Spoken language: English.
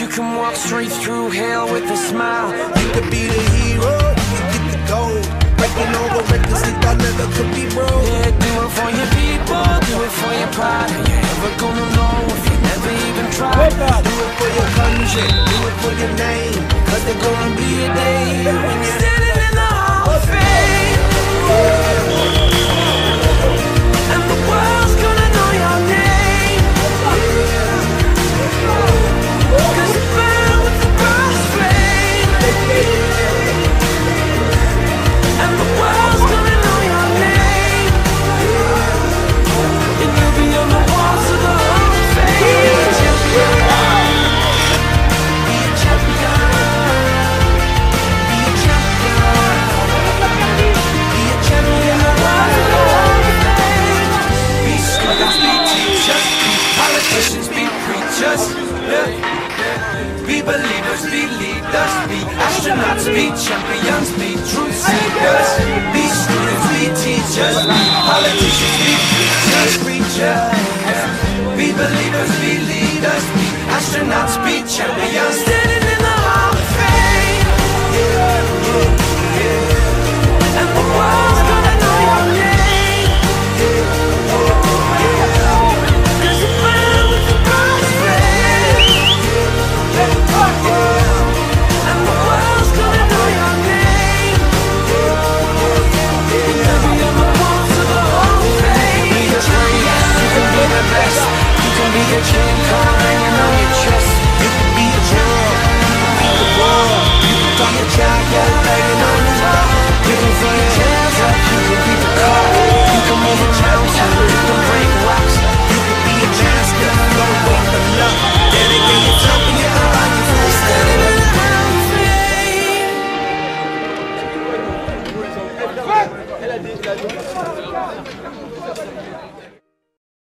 You can walk straight through hell with a smile. You could be the hero, you get the gold. Breaking over records you thought never could be broke. Yeah, do it for your people, do it for your pride. Are you ever gonna know if you never even tried? Do it for your country, do it for your name. Cause there's gonna be a day Yeah. Be believers, be leaders, be astronauts, be champions, be truth seekers. Be students, be teachers, be politicians, be لا